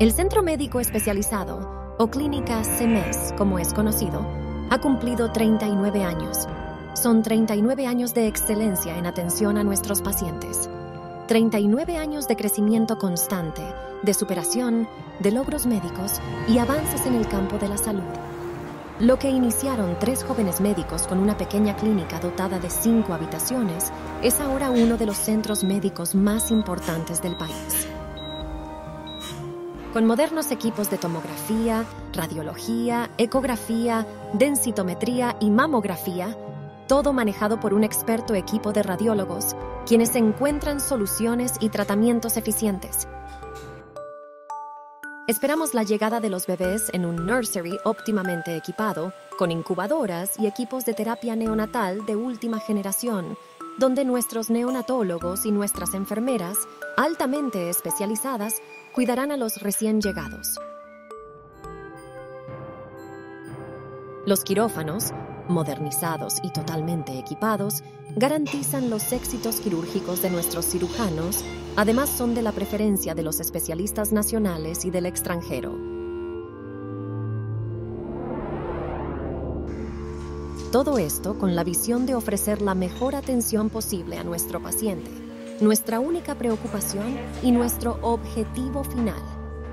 El Centro Médico Especializado, o Clínica CEMES, como es conocido, ha cumplido 39 años. Son 39 años de excelencia en atención a nuestros pacientes. 39 años de crecimiento constante, de superación, de logros médicos y avances en el campo de la salud. Lo que iniciaron tres jóvenes médicos con una pequeña clínica dotada de cinco habitaciones es ahora uno de los centros médicos más importantes del país con modernos equipos de tomografía, radiología, ecografía, densitometría y mamografía, todo manejado por un experto equipo de radiólogos, quienes encuentran soluciones y tratamientos eficientes. Esperamos la llegada de los bebés en un nursery óptimamente equipado, con incubadoras y equipos de terapia neonatal de última generación, donde nuestros neonatólogos y nuestras enfermeras, altamente especializadas, cuidarán a los recién llegados. Los quirófanos, modernizados y totalmente equipados, garantizan los éxitos quirúrgicos de nuestros cirujanos, además son de la preferencia de los especialistas nacionales y del extranjero. Todo esto con la visión de ofrecer la mejor atención posible a nuestro paciente nuestra única preocupación y nuestro objetivo final.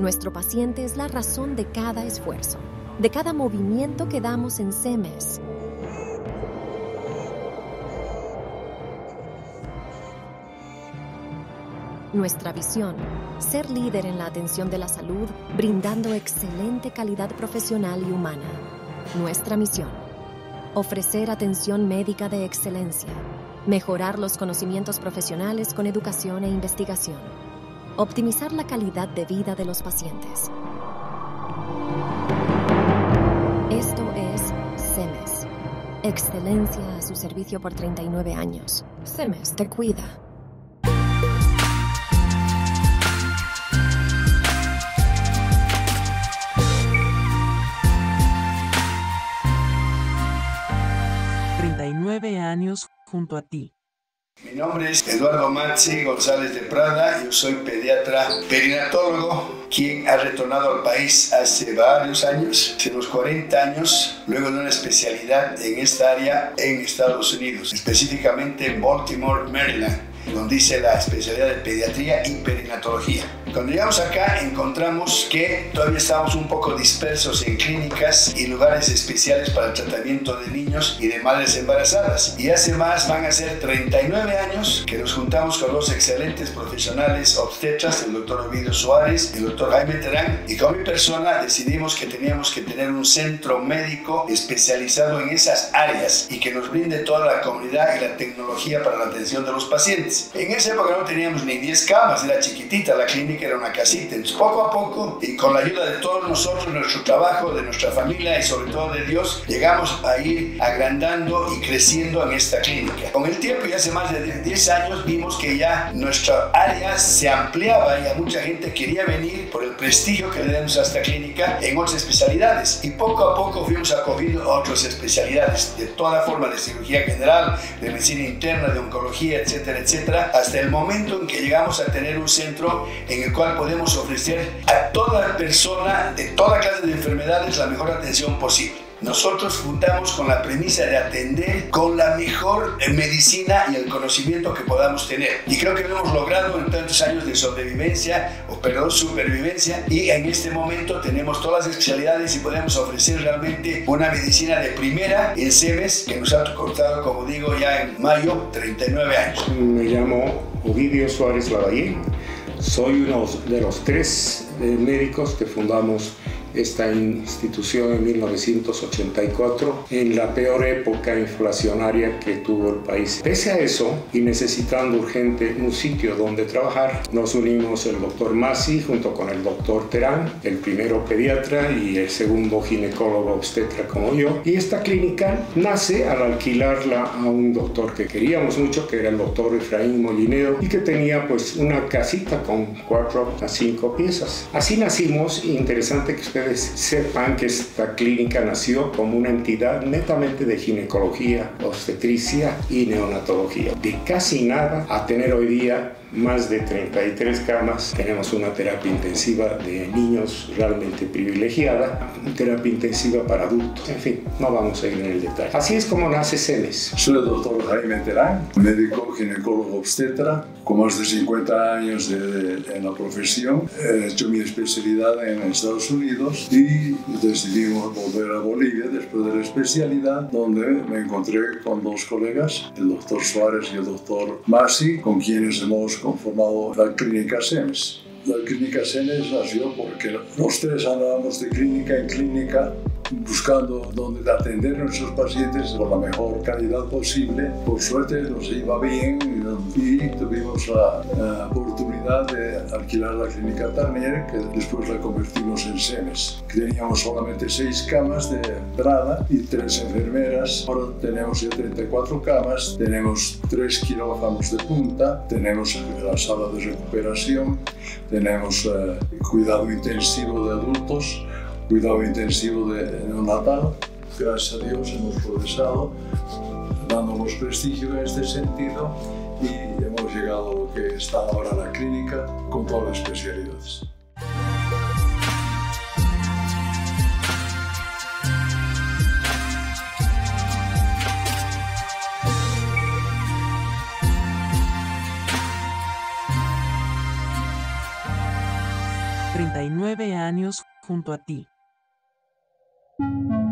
Nuestro paciente es la razón de cada esfuerzo, de cada movimiento que damos en CEMES. Nuestra visión, ser líder en la atención de la salud, brindando excelente calidad profesional y humana. Nuestra misión, ofrecer atención médica de excelencia mejorar los conocimientos profesionales con educación e investigación, optimizar la calidad de vida de los pacientes. Esto es CEMES. Excelencia a su servicio por 39 años. CEMES te cuida. Junto a ti. Mi nombre es Eduardo Mazzi González de Prada, yo soy pediatra perinatólogo, quien ha retornado al país hace varios años, hace unos 40 años, luego de una especialidad en esta área en Estados Unidos, específicamente en Baltimore, Maryland donde dice la especialidad de pediatría y perinatología. Cuando llegamos acá encontramos que todavía estamos un poco dispersos en clínicas y lugares especiales para el tratamiento de niños y de madres embarazadas. Y hace más van a ser 39 años que nos juntamos con los excelentes profesionales obstetras, el doctor Ovidio Suárez, el doctor Jaime Terán, y con mi persona decidimos que teníamos que tener un centro médico especializado en esas áreas y que nos brinde toda la comunidad y la tecnología para la atención de los pacientes. En esa época no teníamos ni 10 camas, era chiquitita la clínica era una casita. Entonces, poco a poco, y con la ayuda de todos nosotros, nuestro trabajo, de nuestra familia y sobre todo de Dios, llegamos a ir agrandando y creciendo en esta clínica. Con el tiempo, y hace más de 10 años, vimos que ya nuestra área se ampliaba y a mucha gente quería venir por el prestigio que le damos a esta clínica en otras especialidades. Y poco a poco fuimos acogiendo otras especialidades de toda forma de cirugía general, de medicina interna, de oncología, etcétera, etcétera, hasta el momento en que llegamos a tener un centro en el el cual podemos ofrecer a toda persona de toda clase de enfermedades la mejor atención posible. Nosotros juntamos con la premisa de atender con la mejor medicina y el conocimiento que podamos tener. Y creo que lo hemos logrado en tantos años de sobrevivencia, o perdón, supervivencia, y en este momento tenemos todas las especialidades y podemos ofrecer realmente una medicina de primera en SEMES que nos ha cortado, como digo, ya en mayo, 39 años. Me llamo Ovidio Suárez Lavallé soy uno de los tres eh, médicos que fundamos esta institución en 1984, en la peor época inflacionaria que tuvo el país. Pese a eso, y necesitando urgente un sitio donde trabajar, nos unimos el doctor Masi junto con el doctor Terán, el primero pediatra y el segundo ginecólogo obstetra como yo. Y esta clínica nace al alquilarla a un doctor que queríamos mucho, que era el doctor Efraín Molinero, y que tenía pues una casita con cuatro a cinco piezas. Así nacimos, interesante que ustedes sepan que esta clínica nació como una entidad netamente de ginecología, obstetricia y neonatología. De casi nada a tener hoy día más de 33 camas, tenemos una terapia intensiva de niños realmente privilegiada, terapia intensiva para adultos, en fin, no vamos a ir en el detalle. Así es como nace CEMES. Soy el doctor Jaime Terán, médico ginecólogo obstetra, con más de 50 años de, en la profesión. He hecho mi especialidad en Estados Unidos y decidimos volver a Bolivia después de la especialidad, donde me encontré con dos colegas, el doctor Suárez y el doctor Masi, con quienes hemos conformado la clínica SEMS. La clínica SEMS nació porque los tres andábamos de clínica en clínica buscando donde atender a nuestros pacientes con la mejor calidad posible. Por suerte nos iba bien y tuvimos la, oportunidad de alquilar la clínica Tarnier, que después la convertimos en SEMES. Teníamos solamente seis camas de entrada y tres enfermeras. Ahora tenemos ya 34 camas, tenemos tres quirófanos de punta, tenemos la sala de recuperación, tenemos eh, cuidado intensivo de adultos, cuidado intensivo de neonatal. Gracias a Dios hemos progresado, dándonos prestigio en este sentido y hemos llegado a lo que está ahora la clínica con todas las especialidades. ...39 años junto a ti. Te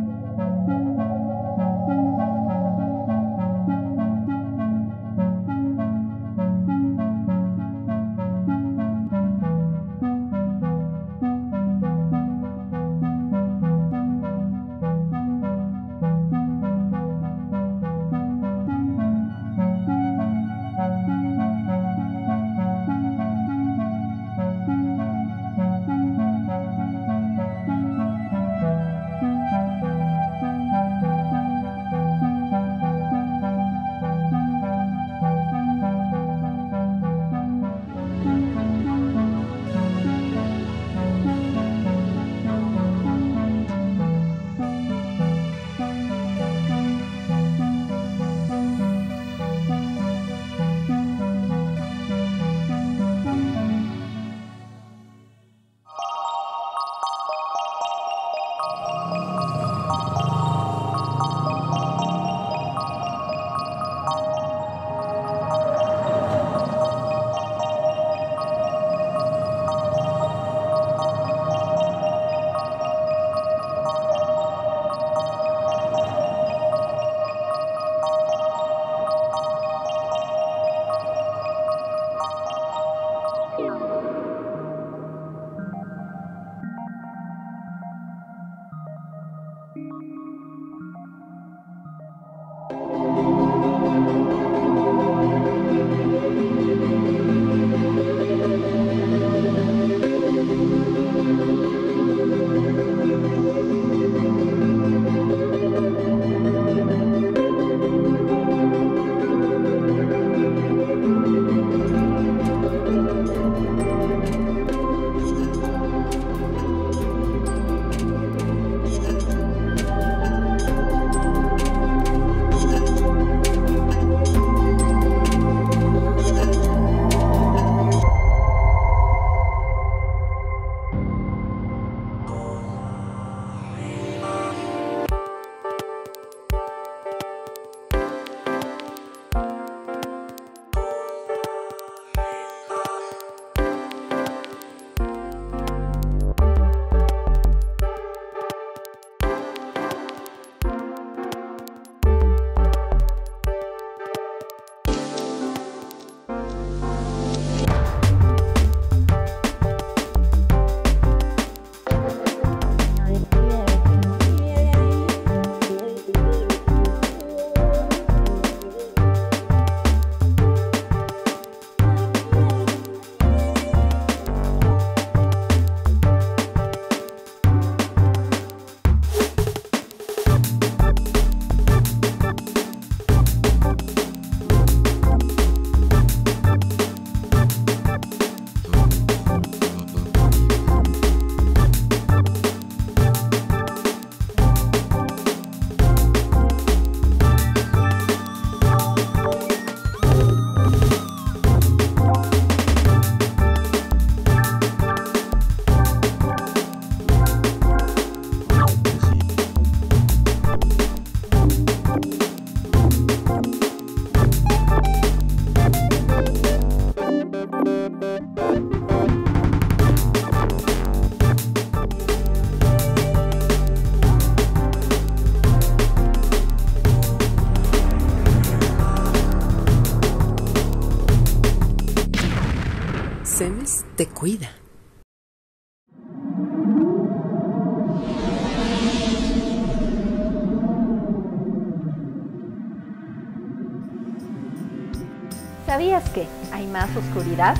¿Sabías que hay más oscuridad?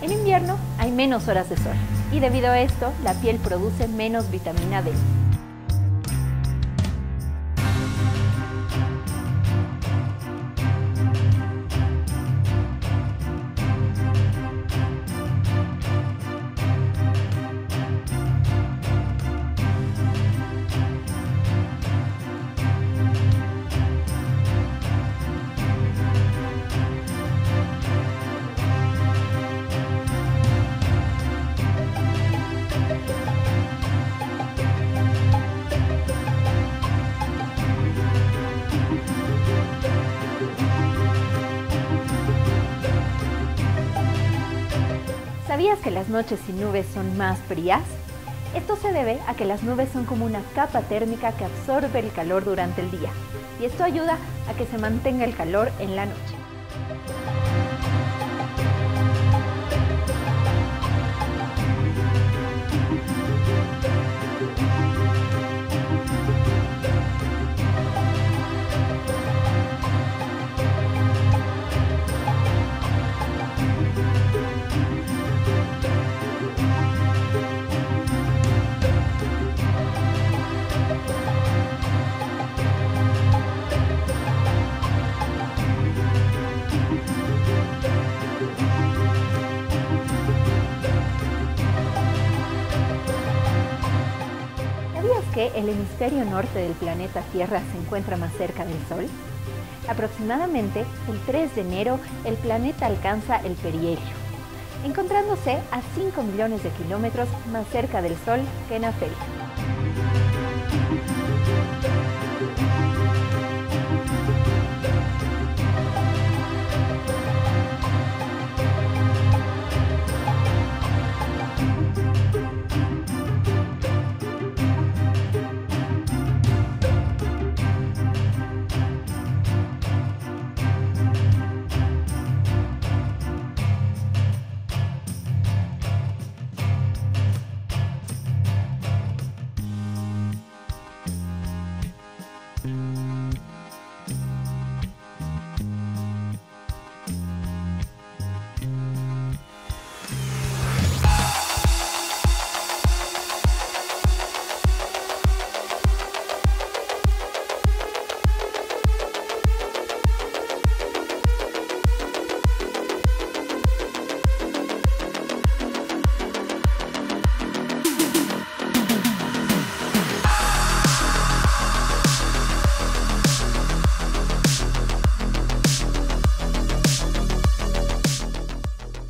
En invierno hay menos horas de sol y debido a esto la piel produce menos vitamina D. ¿Sabías que las noches sin nubes son más frías? Esto se debe a que las nubes son como una capa térmica que absorbe el calor durante el día y esto ayuda a que se mantenga el calor en la noche. El hemisferio norte del planeta Tierra se encuentra más cerca del Sol? Aproximadamente el 3 de enero el planeta alcanza el perihelio, encontrándose a 5 millones de kilómetros más cerca del Sol que en afelio.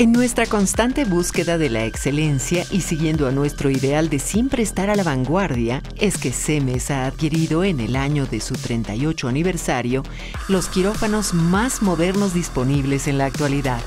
En nuestra constante búsqueda de la excelencia y siguiendo a nuestro ideal de siempre estar a la vanguardia, es que CEMES ha adquirido en el año de su 38 aniversario los quirófanos más modernos disponibles en la actualidad.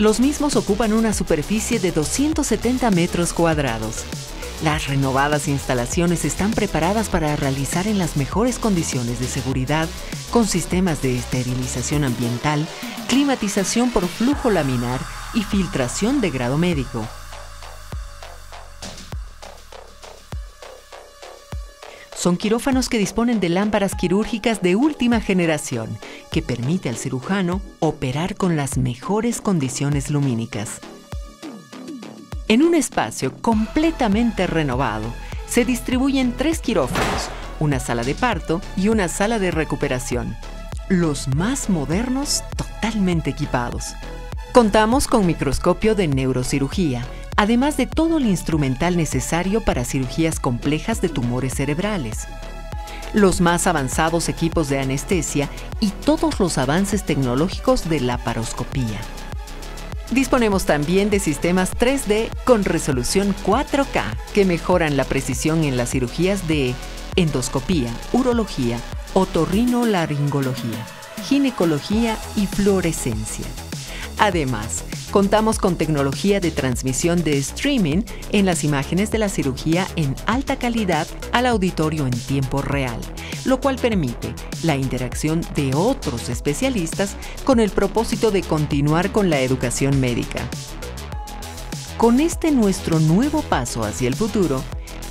Los mismos ocupan una superficie de 270 metros cuadrados. Las renovadas instalaciones están preparadas para realizar en las mejores condiciones de seguridad, con sistemas de esterilización ambiental climatización por flujo laminar y filtración de grado médico. Son quirófanos que disponen de lámparas quirúrgicas de última generación, que permite al cirujano operar con las mejores condiciones lumínicas. En un espacio completamente renovado, se distribuyen tres quirófanos, una sala de parto y una sala de recuperación, los más modernos totalmente equipados. Contamos con microscopio de neurocirugía, además de todo el instrumental necesario para cirugías complejas de tumores cerebrales, los más avanzados equipos de anestesia y todos los avances tecnológicos de la paroscopía. Disponemos también de sistemas 3D con resolución 4K que mejoran la precisión en las cirugías de endoscopía, urología, otorrinolaringología, ginecología y fluorescencia. Además, Contamos con tecnología de transmisión de streaming en las imágenes de la cirugía en alta calidad al auditorio en tiempo real, lo cual permite la interacción de otros especialistas con el propósito de continuar con la educación médica. Con este nuestro nuevo paso hacia el futuro,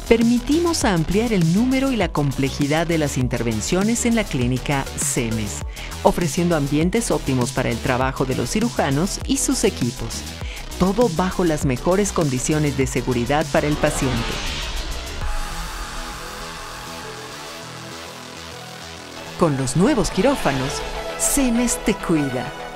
permitimos ampliar el número y la complejidad de las intervenciones en la clínica CEMES, ofreciendo ambientes óptimos para el trabajo de los cirujanos y sus equipos, todo bajo las mejores condiciones de seguridad para el paciente. Con los nuevos quirófanos, CEMES te cuida.